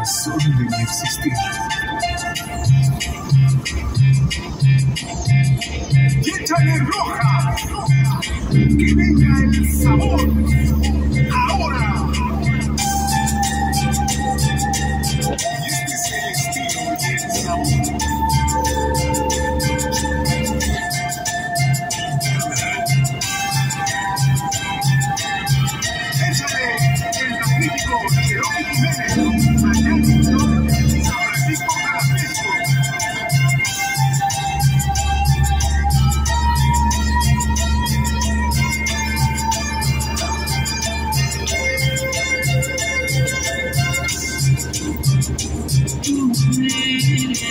razón de mi existir. Échale roja, que venga el sabor, ahora. Y este es el estilo y el sabor. Échale el magnífico Jerome Jiménez,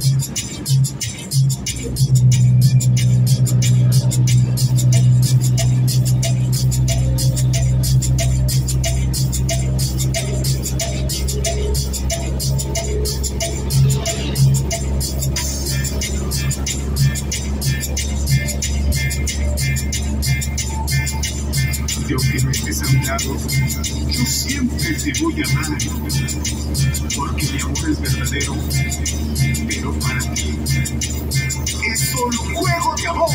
Y aunque no estés a mi lado, yo siempre te voy a amar. Porque mi amor es verdadero, pero para ti es solo un juego de amor.